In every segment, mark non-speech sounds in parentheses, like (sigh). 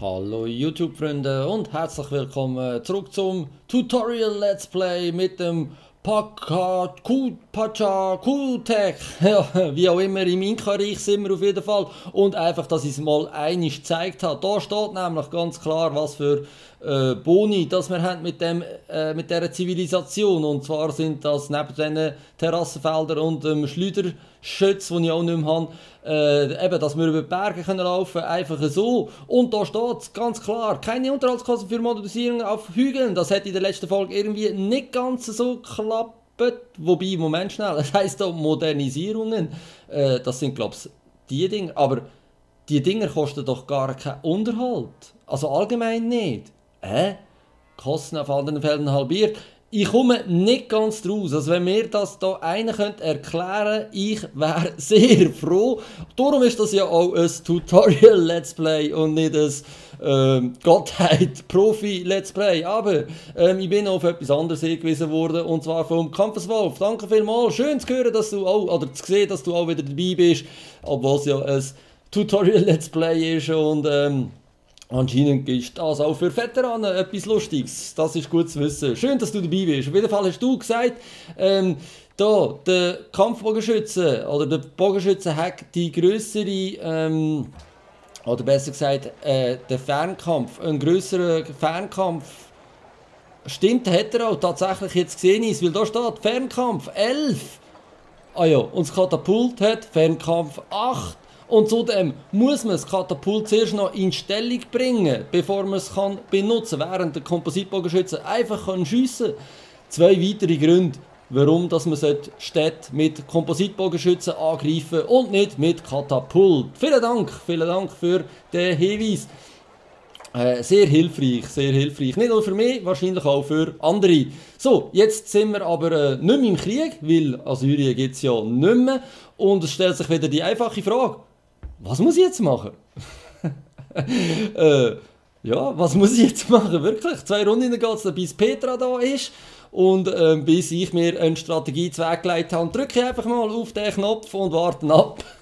Hallo YouTube-Freunde und herzlich willkommen zurück zum Tutorial Let's Play mit dem Paka, Pacha, Kutek, (laughs) ja, wie auch immer, im Inka-Reich sind wir auf jeden Fall. Und einfach, dass ich es mal einig gezeigt habe. Da steht nämlich ganz klar, was für äh, Boni das wir haben mit, dem, äh, mit dieser Zivilisation. Und zwar sind das neben diesen Terrassenfeldern und dem Schleuderschütz, den ich auch nicht mehr habe, äh, eben, dass wir über die Berge können laufen können, einfach so. Und da steht ganz klar, keine Unterhaltskosten für Modernisierung auf Hügeln. Das hätte in der letzten Folge irgendwie nicht ganz so geklappt. Wobei, im Moment schnell, (laughs) das heisst da Modernisierungen, äh, das sind glaube ich die Dinge, aber die Dinge kosten doch gar keinen Unterhalt. Also allgemein nicht. Hä? Kosten auf anderen Feldern halbiert. Ich komme nicht ganz draus. Also wenn mir das da einer könnte erklären, ich wäre (laughs) sehr froh. Darum ist das ja auch ein Tutorial Let's Play und nicht ein ähm, Gottheit (laughs) Profi Let's Play. Aber ähm, ich bin auf etwas anderes hingewiesen worden und zwar vom Kampfeswolf. Danke vielmals. Schön zu hören, dass du auch oder zu sehen, dass du auch wieder dabei bist, obwohl es ja ein Tutorial Let's Play ist und ähm, Anscheinend ist das auch für Veteranen etwas Lustiges. Das ist gut zu wissen. Schön, dass du dabei bist. Auf jeden Fall hast du gesagt, ähm, da, der Kampfbogenschütze oder der Bogenschütze hat die größere, ähm, oder besser gesagt, äh, der Fernkampf, ein größerer Fernkampf. Stimmt, hat er auch tatsächlich jetzt gesehen, ist, weil da steht Fernkampf 11. Ah ja, und das Katapult hat Fernkampf 8. Und zudem muss man das Katapult zuerst noch in Stellung bringen, bevor man es kann benutzen kann, während der Kompositbogenschütze einfach schiessen kann. Zwei weitere Gründe, warum dass man Städte mit Kompositbogenschützen angreifen und nicht mit Katapult. Vielen Dank, vielen Dank für den Hinweis. Äh, sehr hilfreich, sehr hilfreich. Nicht nur für mich, wahrscheinlich auch für andere. So, jetzt sind wir aber äh, nicht mehr im Krieg, weil Assyrien gibt es ja nicht mehr. Und es stellt sich wieder die einfache Frage, was muss ich jetzt machen? (laughs) äh, ja, was muss ich jetzt machen? Wirklich, zwei Runden geht es bis Petra da ist und äh, bis ich mir eine Strategie zweckgelegt habe, drücke ich einfach mal auf den Knopf und warte ab. (laughs)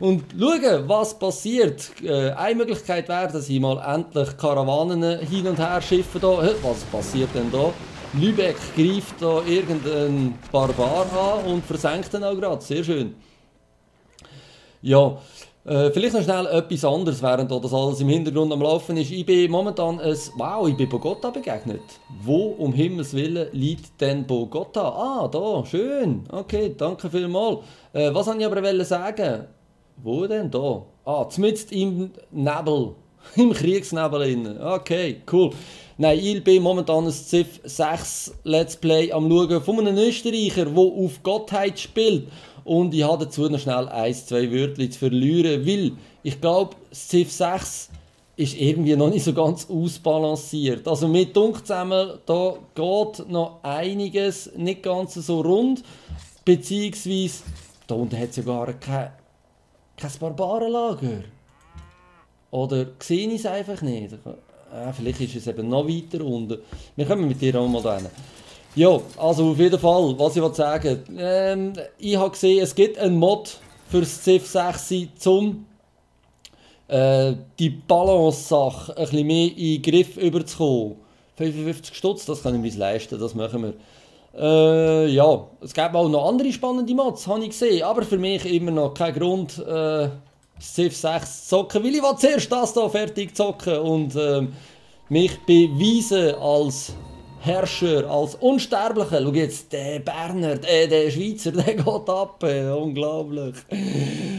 Und schauen, was passiert. Äh, eine Möglichkeit wäre, dass ich mal endlich Karawanen hin und her schiffe. Da. Was passiert denn da? Lübeck greift da irgendeinen Barbar an und versenkt ihn auch gerade. Sehr schön. Ja, äh, vielleicht noch schnell etwas anderes, während das alles im Hintergrund am Laufen ist. Ich bin momentan ein, wow, ich bin Bogota begegnet. Wo um Himmels Willen liegt denn Bogota? Ah, da, schön. Okay, danke vielmals. Äh, was wollte ich aber sagen? Wo denn da? Ah, zumindest im Nebel. (laughs) Im Kriegsnebel. Okay, cool. Nein, ich bin momentan ein Civ 6 Let's Play am schauen von einem Österreicher, der auf Gottheit spielt. Und ich habe dazu noch schnell ein, zwei Wörter zu verlieren, weil ich glaube, Civ 6 ist irgendwie noch nicht so ganz ausbalanciert. Also mit Dunk zusammen, da geht noch einiges nicht ganz so rund, beziehungsweise da unten hat es ja gar kein, kein Barbarenlager. Oder sehe ich es einfach nicht? Äh, vielleicht ist es eben noch weiter unten. Wir kommen mit dir auch mal da hin. Ja, also auf jeden Fall, was ich sagen ähm, Ich habe gesehen, es gibt einen Mod für das Civ 6 zum äh, die Balance-Sache ein bisschen mehr in den Griff überzukommen. 55 Stutz, das kann ich mir leisten, das machen wir. Äh, ja, es gibt auch noch andere spannende Mods, habe ich gesehen, aber für mich immer noch kein Grund, äh, Civ 6 zu zocken, weil ich zuerst das hier fertig zocken und äh, mich beweisen als Herrscher, als Unsterblicher. Schau jetzt, der Berner, der, der Schweizer, (laughs) der geht ab. Unglaublich.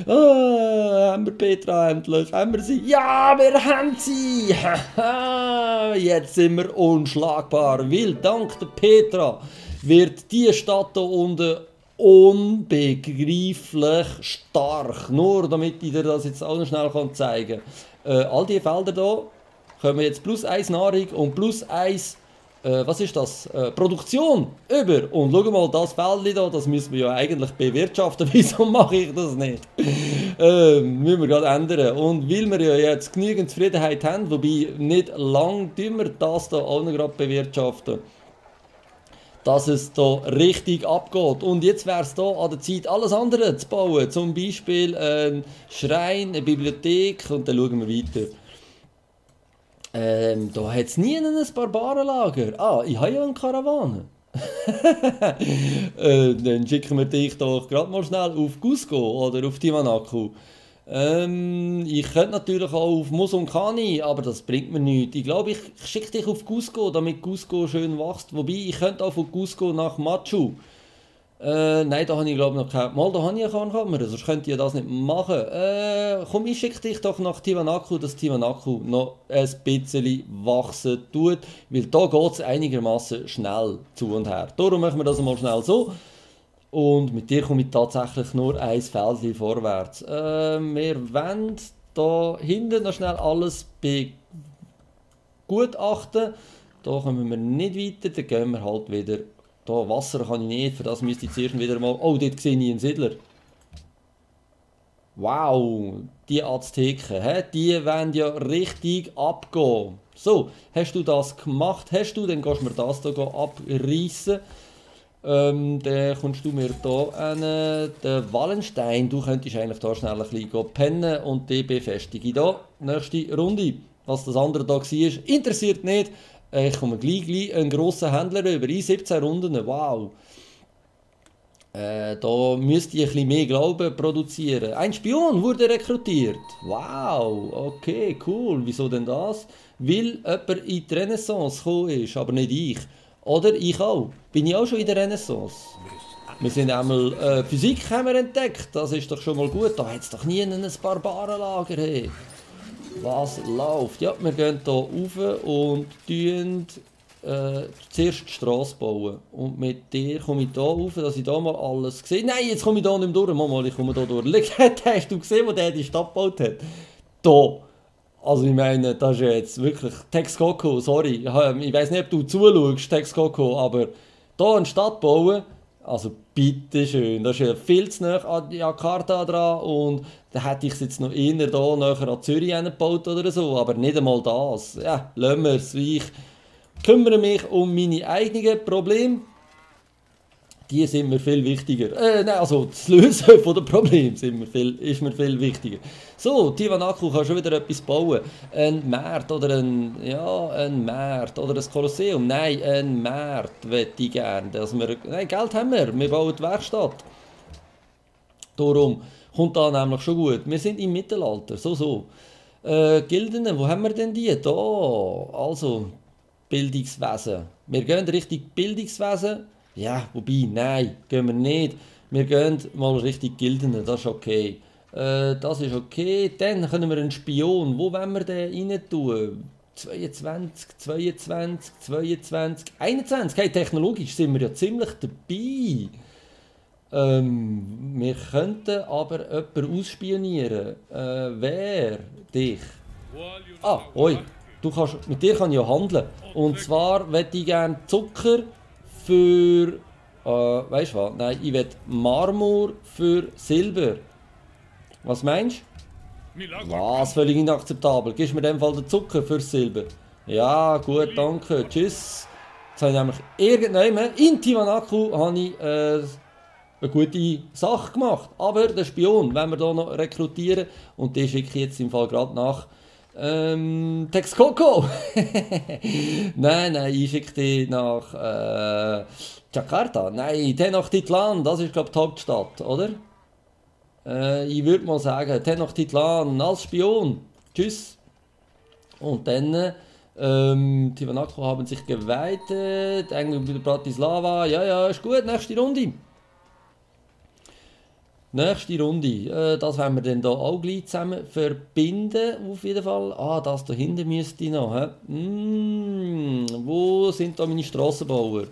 Ah, haben wir Petra endlich? Haben wir sie? Ja, wir haben sie! (laughs) jetzt sind wir unschlagbar. Weil dank der Petra wird die Stadt hier unten unbegreiflich stark. Nur damit ich dir das jetzt auch noch schnell zeigen kann. Äh, all diese Felder hier kommen jetzt plus 1 Nahrung und plus 1 äh, was ist das? Äh, Produktion über. Und schau mal, das Feld da, das müssen wir ja eigentlich bewirtschaften. (laughs) Wieso mache ich das nicht? äh, müssen wir gerade ändern. Und weil wir ja jetzt genügend Zufriedenheit haben, wobei nicht lang wir das da auch noch gerade bewirtschaften, dass es da richtig abgeht. Und jetzt wäre es da an der Zeit, alles andere zu bauen. Zum Beispiel ein Schrein, eine Bibliothek und dann schauen wir weiter. Ähm, da hat es nie ein Barbarenlager. Ah, ich habe ja eine Karawane. (laughs) äh, dann schicken wir dich doch gerade mal schnell auf Cusco oder auf Tiwanaku. Ähm, ich könnte natürlich auch auf Musunkani, aber das bringt mir nichts. Ich glaube, ich schicke dich auf Cusco, damit Cusco schön wächst. Wobei, ich könnte auch von Cusco nach Machu. Äh, nein, da habe ich glaube noch kein... Mal, da habe ich eine Kamera, sonst könnt ihr das nicht machen. Äh, komm, ich schicke dich doch nach Tiwanaku, dass Tiwanaku noch ein bisschen wachsen tut, weil da geht es einigermaßen schnell zu und her. Darum machen wir das mal schnell so. Und mit dir komme ich tatsächlich nur ein Feld vorwärts. Äh, wir wollen da hinten noch schnell alles begutachten. Da kommen wir nicht weiter, dann gehen wir halt wieder da Wasser kann ich nicht, für das müsste ich zuerst wieder mal... Oh, dort sehe ich einen Siedler. Wow, die Azteken, he? die wollen ja richtig abgehen. So, hast du das gemacht? Hast du, dann gehst du mir das hier abreißen. Ähm, dann kommst du mir hier an den Wallenstein. Du könntest eigentlich hier schnell ein bisschen pennen und die befestige hier. Nächste Runde. Was das andere da war, interessiert nicht. Äh, ich komme gleich, gleich einen grossen Händler über. In 17 Runden, wow. Äh, da müsste ich ein mehr Glauben produzieren. Ein Spion wurde rekrutiert. Wow, okay, cool. Wieso denn das? Weil jemand in die Renaissance gekommen ist, aber nicht ich. Oder ich auch. Bin ich auch schon in der Renaissance? Wir sind einmal äh, Physik haben wir entdeckt, das ist doch schon mal gut. Da hat es doch nie ein Barbarenlager. Hey. Was läuft? Ja, wir gehen hier rauf und tun äh, zuerst die Straße bauen. Und mit dir komme ich hier rauf, dass ich hier mal alles sehe. Nein, jetzt komme ich hier nicht durch. Mal, ich komme hier durch. (laughs) Hast du gesehen, wo der die Stadt gebaut hat? Hier. Also ich meine, das ist jetzt wirklich Texcoco, sorry. Ich weiß nicht, ob du zuschaust, Texcoco, aber hier eine Stadt bauen, also bitteschön, das ist ja viel zu nah an Jakarta dran und da hätte ich es jetzt noch eher da näher an Zürich gebaut oder so, aber nicht einmal das. Ja, lassen wir es, ich kümmere mich um meine eigenen Probleme die sind mir viel wichtiger. Äh, nein, also das Lösen von den Problemen sind mir viel, ist mir viel wichtiger. So, Tiwanaku kann schon wieder etwas bauen. Ein Markt oder ein, ja, ein Markt oder ein Kolosseum. Nein, ein Markt möchte ich gerne. Dass wir, nein, Geld haben wir, wir bauen die Werkstatt. Darum kommt da nämlich schon gut. Wir sind im Mittelalter, so, so. Äh, Gilden, wo haben wir denn die? Da, also Bildungswesen. Wir gehen Richtung Bildungswesen ja, wobei, nein, gehen wir nicht. Wir gehen mal richtig Gilden, das ist okay. Äh, das ist okay. Dann können wir einen Spion, wo wollen wir den rein tun? 22, 22, 22, 21. Hey, technologisch sind wir ja ziemlich dabei. Ähm, wir könnten aber jemanden ausspionieren. Äh, wer? Dich? Ah, oi. Du kannst, mit dir kann ich ja handeln. Und zwar möchte ich gerne Zucker für. Äh, weißt du was? Nein, ich will Marmor für Silber. Was meinst du? Was? Völlig inakzeptabel. Gibst mir in dem Fall den Zucker für Silber? Ja, gut, danke. Tschüss. Jetzt habe ich nämlich irgendwann in Tiwanaku habe ich, äh, eine gute Sache gemacht. Aber der Spion, wenn wir hier noch rekrutieren, und den schicke ich jetzt im Fall gerade nach ähm, Texcoco! (laughs) nein, nein, ich schicke dich nach äh, Jakarta. Nein, Tenochtitlan, das ist glaube ich die Hauptstadt, oder? Äh, ich würde mal sagen, Tenochtitlan als Spion. Tschüss. Und dann, ähm, Tiwanaku haben sich geweitet, irgendwie Bratislava. Ja, ja, ist gut, nächste Runde. Nächste Runde, äh, das werden wir dann hier auch gleich zusammen verbinden, auf jeden Fall. Ah, das da hinten müsste ich noch. Mm, wo sind da meine Strassenbauer?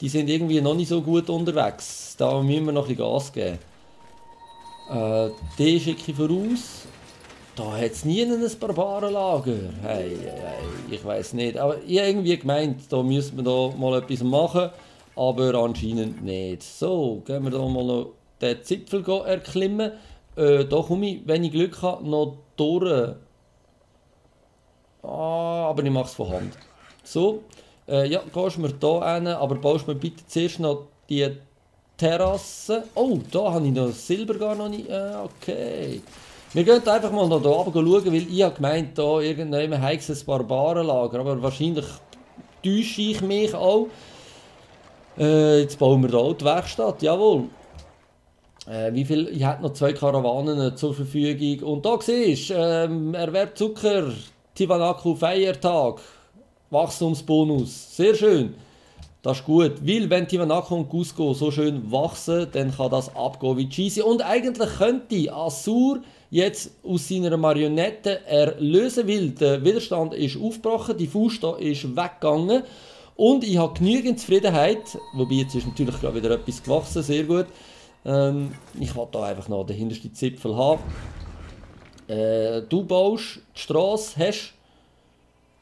Die sind irgendwie noch nicht so gut unterwegs. Da müssen wir noch ein Gas geben. Äh, den schicke ich voraus. Da hat es nie ein Barbarenlager. Hey, hey, ich weiß nicht. Aber ich habe irgendwie gemeint, da müssen wir da mal etwas machen. Aber anscheinend nicht. So, gehen wir da mal noch den Zipfel erklimmen. Äh, da komme ich, wenn ich Glück habe, noch durch. Ah, aber ich mache es von Hand. So, äh, ja, gehst mir hier hin, aber baust mir bitte zuerst noch die Terrasse. Oh, da habe ich noch Silber gar noch nicht. Äh, okay. Wir gehen einfach mal noch hier runter schauen, weil ich habe gemeint, da irgendjemand heißt ein Barbarenlager, aber wahrscheinlich täusche ich mich auch. Äh, jetzt bauen wir hier die Werkstatt, jawohl. Äh, wie viel? Ich habe noch zwei Karawanen zur Verfügung. Und da siehst ähm, Erwerb Zucker, Tivanaku Feiertag, Wachstumsbonus. Sehr schön. Das ist gut, weil wenn Tiwanaku und Cusco so schön wachsen, dann kann das abgehen wie Cheesy. Und eigentlich könnte Assur jetzt aus seiner Marionette erlösen, weil der Widerstand ist aufgebrochen, die Faust ist weggegangen und ich habe genügend Zufriedenheit, wobei jetzt ist natürlich gerade wieder etwas gewachsen, sehr gut. Ähm, ich will da einfach noch den hintersten Zipfel haben. Äh, du baust die Straße, hast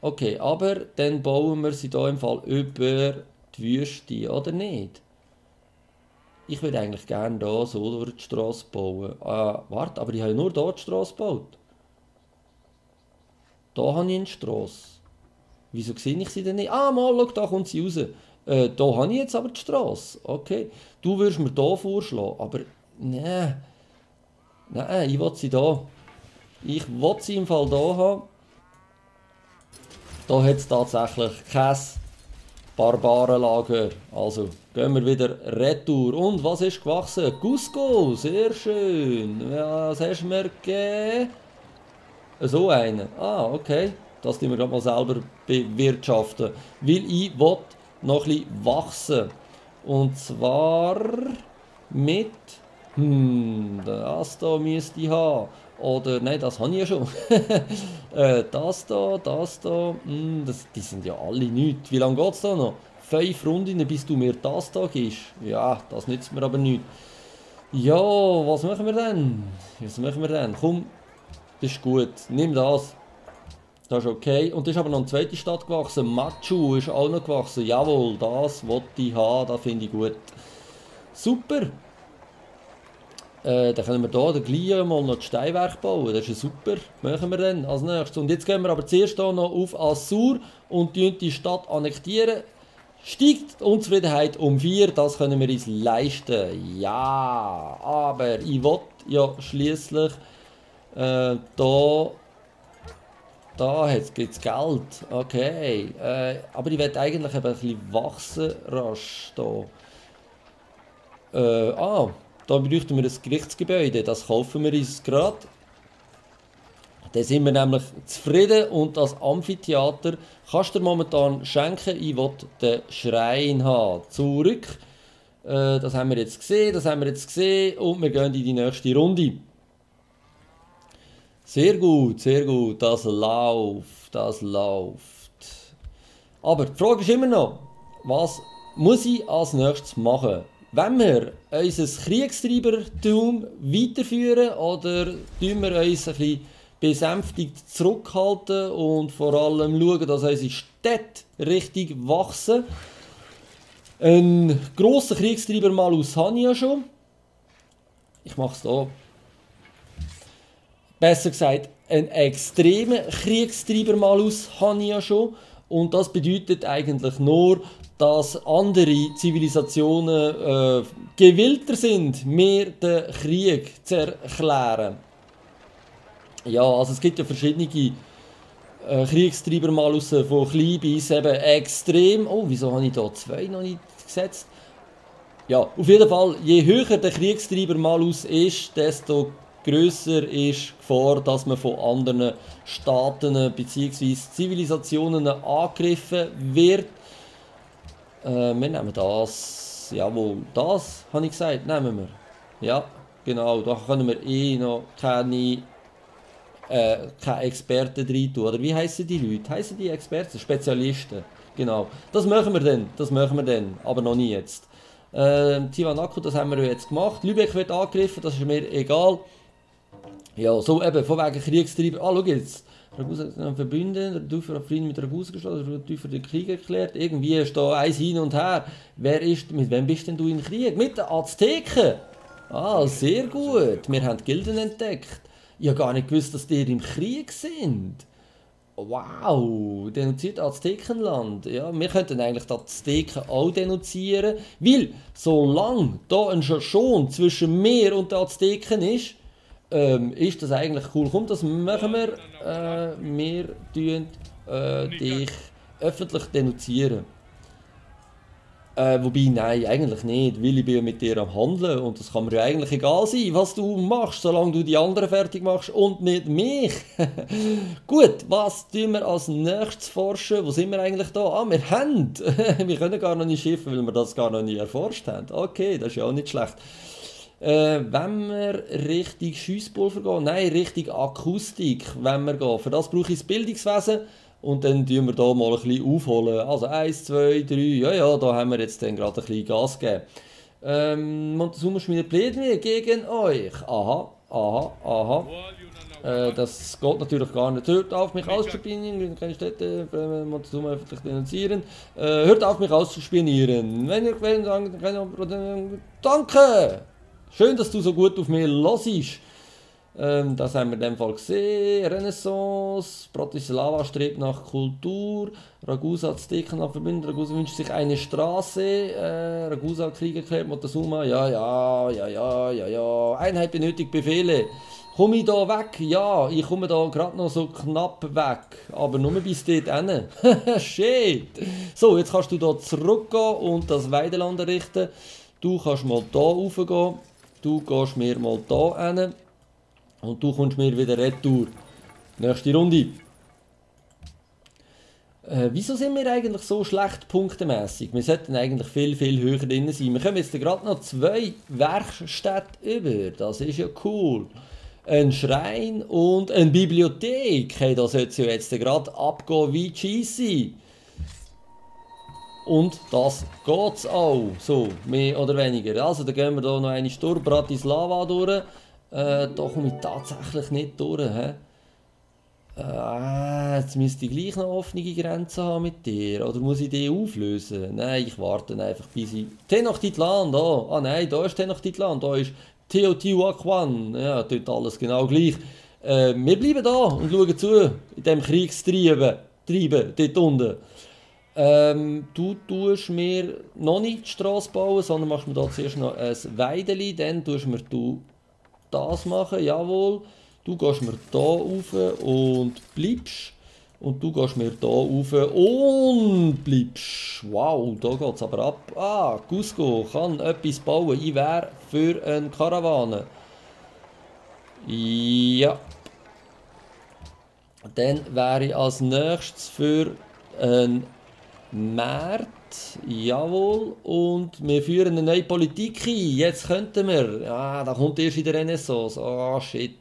Okay, aber dann bauen wir sie hier im Fall über die Wüste, oder nicht? Ich würde eigentlich gerne hier so durch die Straße bauen. Ah, warte, aber ich habe nur hier die Straße gebaut. Da habe ich eine Straße. Wieso sehe ich sie denn nicht? Ah, mal, schau, da kommt sie raus. Äh, da habe ich jetzt aber die Straße. Okay. Du würdest mir hier vorschlagen, aber nein. Nein, ich will sie da. Ich will sie im Fall da haben. Da hat es tatsächlich kein Barbarenlager. Also gehen wir wieder retour. Und was ist gewachsen? Cusco, sehr schön. Was hast du mir gegeben? So einen. Ah, okay. Das tun wir gerade mal selber bewirtschaften. Weil ich will noch bisschen wachsen. Und zwar mit... Hm, das hier müsste ich haben. Oder, nein, das habe ich ja schon. (laughs) äh, das da, das da, mh, hm, das, die sind ja alle nichts. Wie lange geht es da noch? Fünf Runden, bis du mir das da gibst? Ja, das nützt mir aber nicht. Ja, was machen wir denn? Was machen wir denn? Komm, das ist gut. Nimm das. Das ist okay. Und ist aber noch eine zweite Stadt gewachsen. Machu ist auch noch gewachsen. Jawohl, das wollte ich haben, das finde ich gut. Super. Äh, dann können wir hier gleich mal noch das Steinwerk bauen. Das ist super. Machen wir dann als nächstes. Und jetzt gehen wir aber zuerst hier noch auf Assur und die Stadt annektieren. Steigt die Unzufriedenheit um 4, das können wir uns leisten. Ja, aber ich will ja schließlich äh, da da gibt es Geld. Okay. Äh, aber ich will eigentlich eben ein bisschen wachsen rasch da. Äh, ah, da bräuchten wir ein Gerichtsgebäude, das kaufen wir uns gerade. Dann sind wir nämlich zufrieden und das Amphitheater kannst du momentan schenken. Ich will den Schrein haben. Zurück. Äh, das haben wir jetzt gesehen, das haben wir jetzt gesehen und wir gehen in die nächste Runde. Sehr gut, sehr gut. Das läuft, das läuft. Aber die Frage ist immer noch, was muss ich als nächstes machen? Wenn wir unser Kriegstreibertum weiterführen oder tun wir uns ein bisschen besänftigt zurückhalten und vor allem schauen, dass unsere Städte richtig wachsen? Ein grosser Kriegstreiber mal aus ja schon. Ich mache es hier. Besser gesagt, ein extremer Kriegstreiber mal habe ich ja schon. Und das bedeutet eigentlich nur, dass andere Zivilisationen äh, gewillter sind, mehr den Krieg zu erklären. Ja, also es gibt ja verschiedene äh, Kriegstreiber mal aus, von klein bis eben extrem. Oh, wieso habe ich da zwei noch nicht gesetzt? Ja, auf jeden Fall, je höher der Kriegstreiber mal ist, desto größer ist die Gefahr, dass man von anderen Staaten bzw. Zivilisationen angegriffen wird. Äh, wir nehmen das. Jawohl, das habe ich gesagt, nehmen wir. Ja, genau, da können wir eh noch keine, äh, keine Experten rein tun. Oder wie heißen die Leute? Heißen die Experten? Spezialisten. Genau. Das machen wir dann, das machen wir dann, aber noch nie jetzt. Äh, Tiwanaku, das haben wir jetzt gemacht. Lübeck wird angegriffen, das ist mir egal. Ja, so eben, von wegen Kriegstreiber. Ah, schau jetzt. Ragusa verbünden, du für Frieden mit Ragusa geschlossen, du für den Krieg erklärt. Irgendwie ist da eins hin und her. Wer ist, mit wem bist denn du in Krieg? Mit den Azteken! Ah, sehr gut. Wir haben die Gilden entdeckt. Ich habe gar nicht gewusst, dass die im Krieg sind. Wow, denunziert Aztekenland. Ja, wir könnten eigentlich die Azteken auch denunzieren, weil solange da ein Schon zwischen mir und den Azteken ist, ähm, ist das eigentlich cool. Kommt, das machen wir. Äh, wir tun äh, dich öffentlich denunzieren. Äh, wobei, nein, eigentlich nicht, weil ich bin ja mit dir am Handeln und es kann mir ja eigentlich egal sein, was du machst, solange du die anderen fertig machst und nicht mich. (laughs) Gut, was tun wir als nächstes forschen? Wo sind wir eigentlich da? Ah, wir haben. (laughs) wir können gar noch nicht schiffen, weil wir das gar noch nicht erforscht haben. Okay, das ist ja auch nicht schlecht. Äh, wenn wir richtig Schiesspulver gehen, nein, richtig Akustik, wenn wir gehen. Für das brauche ich das Bildungswesen und dann tun wir da mal ein bisschen aufholen. Also 1, 2, 3, ja, ja, da haben wir jetzt gerade ein bisschen Gas gegeben. Ähm, Montezuma schmiedet Pläne gegen euch. Aha, aha, aha. Äh, das geht natürlich gar nicht. Hört auf, mich auszuspionieren. Keine Städte, äh, Montezuma öffentlich denunzieren. Äh, hört auf, mich auszuspionieren. Wenn ihr Quellen sagen, dann Danke! Schön, dass du so gut auf mich hörst. Ähm, das haben wir in dem Fall gesehen. Renaissance, Bratislava strebt nach Kultur, Ragusa hat Sticker nach Verbünden, Ragusa wünscht sich eine Straße, äh, Ragusa hat Krieg erklärt, Montezuma, ja, ja, ja, ja, ja, ja, Einheit benötigt Befehle. Komme ich da weg? Ja, ich komme da gerade noch so knapp weg, aber nur bis dort hin. (laughs) Shit! So, jetzt kannst du da zurückgehen und das Weideland errichten. Du kannst mal da raufgehen, du gehst mir mal da hin. Und du kommst mir wieder retour. Nächste Runde. Äh, wieso sind wir eigentlich so schlecht punktemässig? Wir sollten eigentlich viel, viel höher drin sein. Wir kommen jetzt gerade noch zwei Werkstätten über. Das ist ja cool. Ein Schrein und eine Bibliothek. Hey, das sollte ja jetzt gerade abgehen wie cheesy. Und das geht's auch. So, mehr oder weniger. Also, dann gehen wir hier noch eine durch Bratislava durch. Äh, da komme ich tatsächlich nicht durch. He? Äh, jetzt müsste ich gleich noch offene Grenzen haben mit dir. Oder muss ich die auflösen? Nein, ich warte einfach bis ich... Tenochtitlan, da. Ah nein, da ist Tenochtitlan. Da ist Teotihuacan. Ja, dort alles genau gleich. Äh, wir bleiben da und schauen zu, in diesem Kriegstreiben. Treiben, dort unten. Ähm, du tust mir noch nicht die Straße bauen, sondern machst mir da zuerst noch ein Weideli, dann tust mir du das machen, jawohl. Du gehst mir da rauf und bleibst. Und du gehst mir da rauf und bleibst. Wow, da geht es aber ab. Ah, Cusco kann etwas bauen. Ich wäre für eine Karawane. Ja. Dann wäre ich als nächstes für einen Markt jawohl. Und wir führen eine neue Politik ein. Jetzt könnten wir. Ja, da kommt erst in der Renaissance. Oh, shit.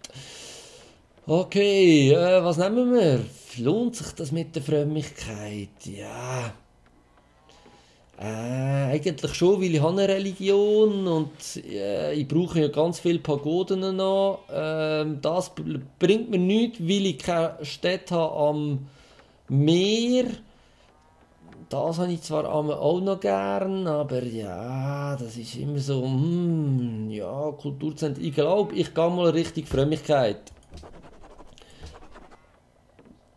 Okay, äh, was nehmen wir? Lohnt sich das mit der Frömmigkeit? Ja. Äh, eigentlich schon, weil ich habe eine Religion und äh, ich brauche ja ganz viele Pagoden noch. Äh, das bringt mir nichts, weil ich keine Städte habe am Meer das habe ich zwar auch noch gern, aber ja, das ist immer so, hm, ja, Kulturzentrum. Ich glaube, ich gehe mal Richtung Frömmigkeit.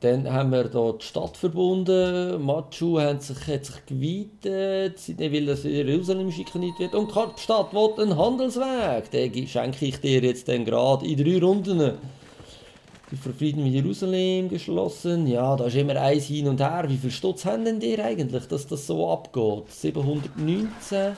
Dann haben wir hier die Stadt verbunden. Machu hat sich, hat sich geweitet. Sie will, dass Jerusalem schikaniert wird. Und die Stadt will einen Handelsweg. Den schenke ich dir jetzt gerade in drei Runden die Frieden mit Jerusalem geschlossen. Ja, da ist immer eins hin und her. Wie viel Stutz haben denn die eigentlich, dass das so abgeht? 719,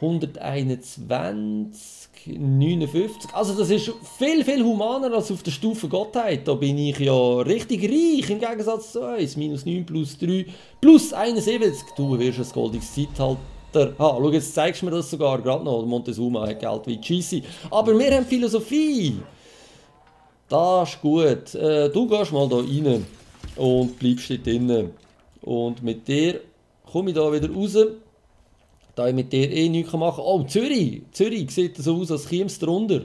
121, 59. Also das ist viel, viel humaner als auf der Stufe Gottheit. Da bin ich ja richtig reich im Gegensatz zu uns. Minus 9 plus 3 plus 71. Du wirst ein goldiges Zeitalter Ha, schau, jetzt zeigst du mir das sogar gerade noch. Montezuma hat Geld wie Cheesy. Aber wir haben Philosophie. Das ist gut. Äh, du gehst mal da rein und bleibst dort drinnen. Und mit dir komme ich da wieder raus. Da ich mit dir eh nichts machen kann. Oh, Zürich! Zürich sieht so aus, als käme es drunter.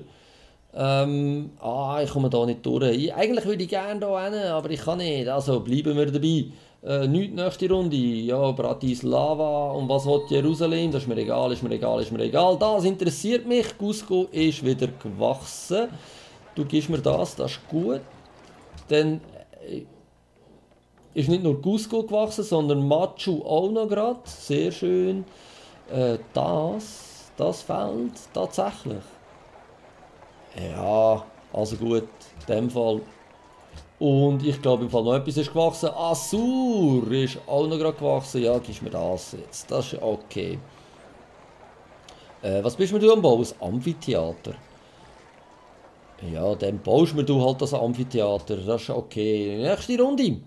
Ähm, ah, ich komme da nicht durch. Ich, eigentlich würde ich gerne da hin, aber ich kann nicht. Also bleiben wir dabei. Äh, nicht nächste Runde. Ja, Bratislava und was will Jerusalem? Das ist mir egal, ist mir egal, ist mir egal. Das interessiert mich. Cusco ist wieder gewachsen du gibst mir das, das ist gut, dann äh, ist nicht nur Cusco gewachsen, sondern Machu auch noch gerade, sehr schön. Äh, das, das fällt tatsächlich. Ja, also gut, in dem Fall. Und ich glaube im Fall noch etwas ist gewachsen. Azur ist auch noch gerade gewachsen. Ja, gibst mir das jetzt. Das ist okay. Äh, was bist du am Bauen? Ein Amphitheater. Ja, dann baust mir du halt das Amphitheater. Das ist okay. Nächste Runde.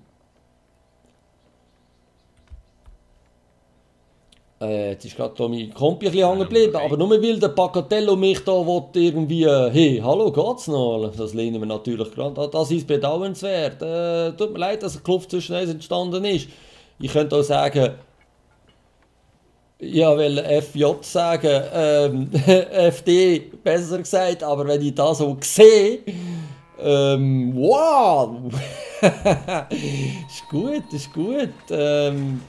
Äh, jetzt ist gerade mein Kompi ein bisschen hängen geblieben, aber nur weil der Pacatello mich da will, irgendwie, äh, hey, hallo, geht's noch? Das lehnen wir natürlich gerade Das ist bedauernswert. Äh, tut mir leid, dass ein Kluft zwischen uns entstanden ist. Ich könnte auch sagen, ja, weil FJ sagen, ähm, (laughs) FD besser gesagt, aber wenn ich das so sehe, ähm, wow! (laughs) ist gut, ist gut. Ähm,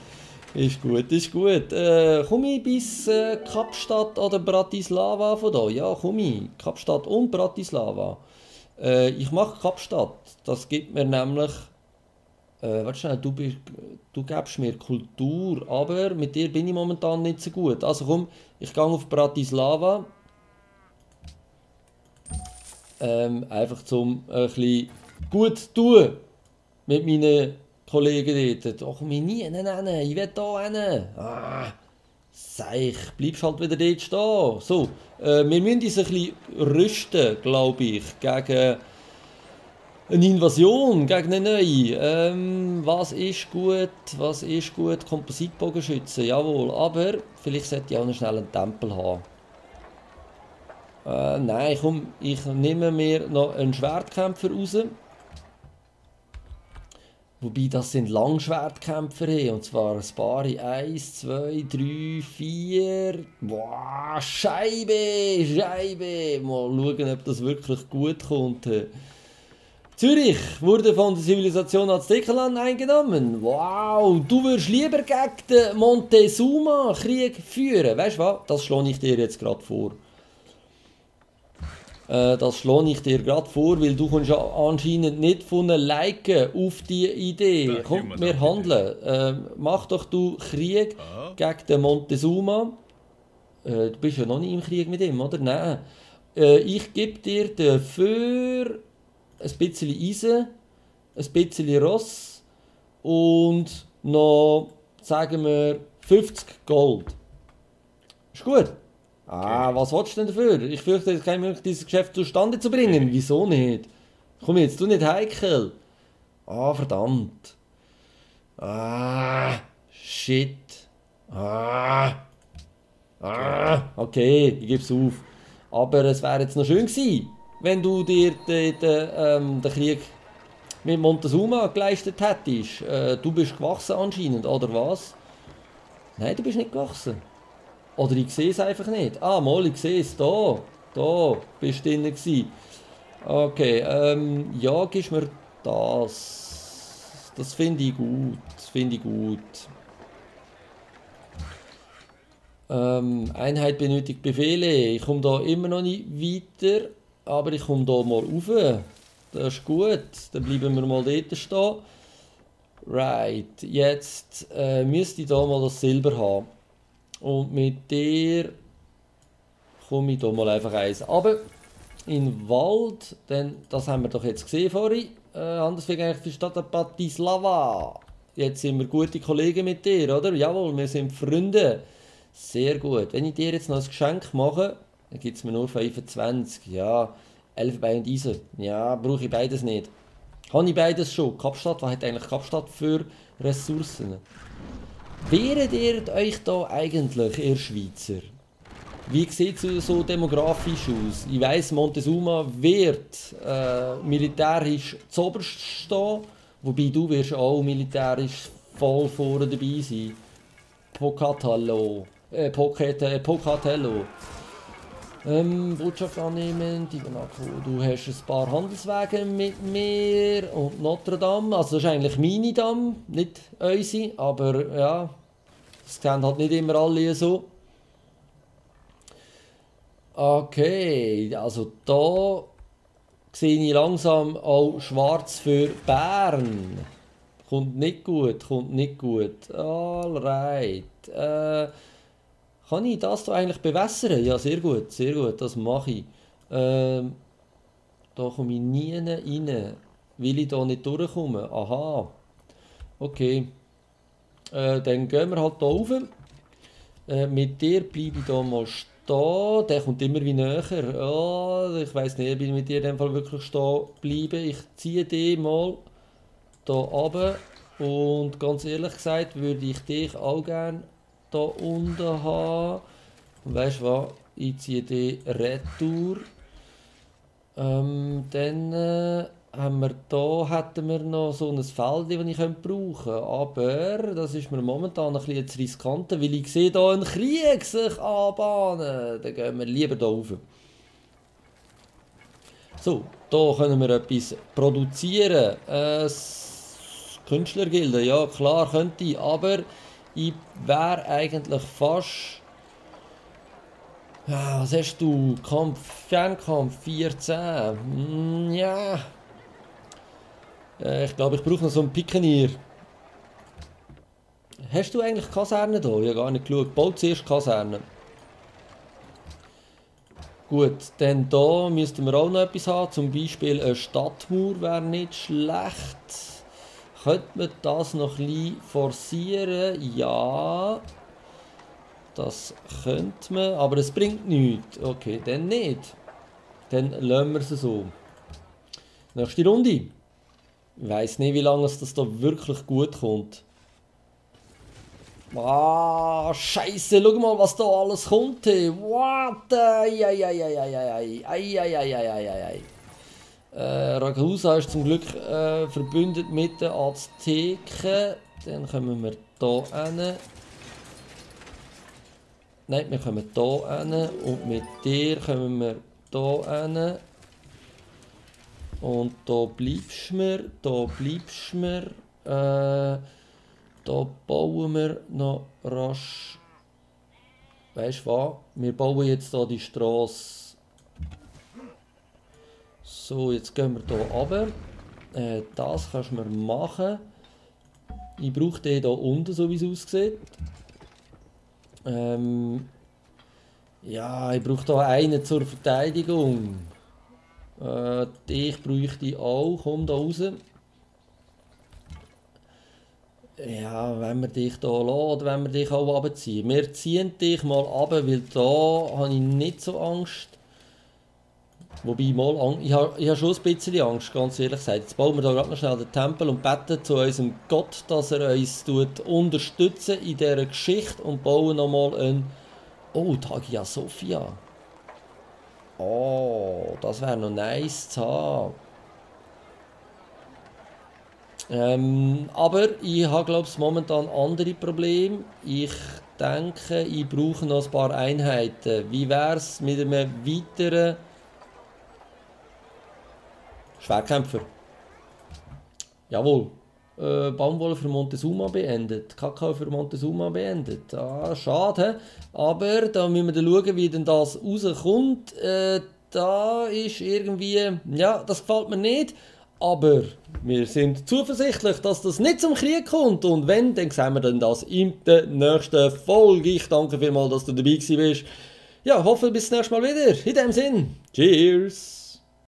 ist gut, ist gut. Äh, komme ich bis äh, Kapstadt oder Bratislava von da? Ja, komme ich. Kapstadt und Bratislava. Äh, ich mache Kapstadt. Das gibt mir nämlich. Äh, warte schnell, du, bist, du gibst mir Kultur, aber mit dir bin ich momentan nicht so gut. Also komm, ich gehe auf Bratislava. Ähm, einfach zum ein bisschen gut zu tun mit meinen Kollegen dort, doch mich nie nennen, ich will hier hin. Ah, Seich, bleibst halt wieder dort stehen. So, äh, wir müssen uns ein bisschen rüsten, glaube ich, gegen eine Invasion, gegen eine neue. Ähm, was ist gut, was ist gut? Kompositbogenschützen, jawohl, aber vielleicht sollte ich auch noch schnell einen Tempel haben. Äh, nein, komm, ich nehme mir noch einen Schwertkämpfer raus. Wobei das sind Langschwertkämpfer und zwar ein paar 1, 2, 3, 4. Boah, Scheibe, Scheibe. Mal schauen, ob das wirklich gut kommt. Zürich wurde von der Zivilisation Aztekenland eingenommen. Wow, du würdest lieber gegen den Montezuma Krieg führen. Weißt du was? Das schlage ich dir jetzt gerade vor. Äh, das schlage ich dir gerade vor, weil du kommst ja anscheinend nicht von einem Liken auf die Idee. Komm, wir handeln. Äh, mach doch du Krieg ah. gegen den Montezuma. Äh, du bist ja noch nicht im Krieg mit ihm, oder? Nein. Äh, ich gebe dir dafür ein bisschen Eisen, ein bisschen Ross und noch, sagen wir, 50 Gold. Ist gut? Ah, was willst du denn dafür? Ich fürchte, es keine Möglichkeit, dieses Geschäft zustande zu bringen. Wieso nicht? Komm jetzt, du nicht heikel. Ah, verdammt. Ah, shit. Ah. Ah, okay, ich gebe es auf. Aber es wäre jetzt noch schön gewesen, wenn du dir den, den, ähm, den Krieg mit Montezuma geleistet hättest. Äh, du bist gewachsen anscheinend, oder was? Nein, du bist nicht gewachsen. Oder ich sehe es einfach nicht. Ah, mal, ich sehe es. Da. Da bist du drin. Okay, ähm, ja, gibst mir das. Das finde ich gut. Das finde ich gut. Ähm, Einheit benötigt Befehle. Ich komme da immer noch nicht weiter, aber ich komme da mal rauf. Das ist gut. Dann bleiben wir mal dort stehen. Right, jetzt äh, müsste ich da mal das Silber haben. Und mit der komme ich hier mal einfach eins runter in Wald. Denn das haben wir doch jetzt gesehen vorhin. Äh, anders wäre eigentlich die Stadt Bratislava. Jetzt sind wir gute Kollegen mit dir, oder? Jawohl, wir sind Freunde. Sehr gut. Wenn ich dir jetzt noch ein Geschenk mache, dann gibt es mir nur 25. Ja, Elfenbein und Eisen. Ja, brauche ich beides nicht. Habe ich beides schon. Kapstadt, was hat eigentlich Kapstadt für Ressourcen? Wehret ihr euch da eigentlich, ihr Schweizer? Wie sieht es so demografisch aus? Ich weiss, Montezuma wird äh, militärisch zoberst stehen, wobei du wirst auch militärisch voll vorne dabei sein. Pocatello. Äh, Pocatello. Äh. Ähm, Botschaft annehmen, du hast ein paar Handelswege mit mir und Notre Dame, also das ist eigentlich meine Dame, nicht unsere, aber ja, das kennen halt nicht immer alle so. Okay, also da sehe ich langsam auch schwarz für Bern. Kommt nicht gut, kommt nicht gut. Alright. Äh, kann ich das da eigentlich bewässern? Ja, sehr gut, sehr gut, das mache ich. Ähm, Da komme ich nie rein, weil ich da nicht durchkomme. Aha. Okay. Äh, dann gehen wir halt hier rauf. Äh, mit dir bleibe ich hier mal stehen. Der kommt immer wie näher. Oh, ich weiß nicht, ob ich mit dir in dem Fall wirklich stehen bleibe. Ich ziehe dich mal hier runter. Und ganz ehrlich gesagt würde ich dich auch gerne hier unten haben. Und weißt du was? Ich ziehe die Retour. Ähm, dann äh, haben wir da hätten wir noch so ein Feld, das ich brauchen könnte. Aber das ist mir momentan ein bisschen zu riskant, weil ich sehe hier einen Krieg sich anbahnen. Dann gehen wir lieber hier rauf. So, hier können wir etwas produzieren. Äh, Künstlergilde, ja klar könnte ich, aber ich wäre eigentlich fast... Ja, was hast du? Kampf, Fernkampf 14. Mm, ja. Äh, ich glaube, ich brauche noch so einen Pikenier. Hast du eigentlich Kaserne da? Ich habe gar nicht geschaut. Bau zuerst Kaserne. Gut, dann hier müssten wir auch noch etwas haben. Zum Beispiel eine Stadtmauer wäre nicht schlecht. Könnte man das noch bisschen forcieren? Ja. Das könnte man, aber es bringt nichts. Okay, dann nicht. Dann lassen wir es so. Nächste Runde. Ich weiss nicht, wie lange es das da wirklich gut kommt. Ah, Scheiße, schau mal, was da alles kommt. What? Ai, ai, Äh, Ragusa ist zum Glück äh, verbündet mit den Azteken. Dann kommen wir hier hin. Nein, wir kommen hier hin. Und mit dir kommen wir hier hin. Und da bleibst du mir, da bleibst du mir. Äh, da bauen wir noch rasch. Weißt du was? Wir bauen jetzt hier die Straße. So, jetzt gehen wir hier runter. Äh, das kannst du machen. Ich brauche den hier unten, so wie es aussieht. Ähm, ja, ich brauche hier einen zur Verteidigung. Äh, ich bräuchte auch. Komm da raus. Ja, wenn wir dich hier lassen oder wenn wir dich auch abziehen. Wir ziehen dich mal ab, weil da habe ich nicht so Angst. Wobei, mal, ich habe, ich schon ein bisschen Angst, ganz ehrlich gesagt. Jetzt bauen wir da gerade noch schnell den Tempel und beten zu unserem Gott, dass er uns tut unterstützen in dieser Geschichte und bauen nochmal ein... Oh, Hagia Sophia. Oh, das wäre noch nice zu haben. Ähm, aber ich habe, glaube ich, momentan andere Probleme. Ich denke, ich brauche noch ein paar Einheiten. Wie wäre es mit einem weiteren Schwerkämpfer. Jawohl. Äh, Baumwolle für Montezuma beendet. Kakao für Montezuma beendet. Ah, schade. Aber da müssen wir dann schauen, wie denn das rauskommt. Äh, da ist irgendwie. Ja, das gefällt mir nicht. Aber wir sind zuversichtlich, dass das nicht zum Krieg kommt. Und wenn, dann sehen wir dann das in der nächsten Folge. Ich danke vielmals, dass du dabei bist. Ja, hoffe bis zum nächsten Mal wieder. In dem Sinn. Cheers.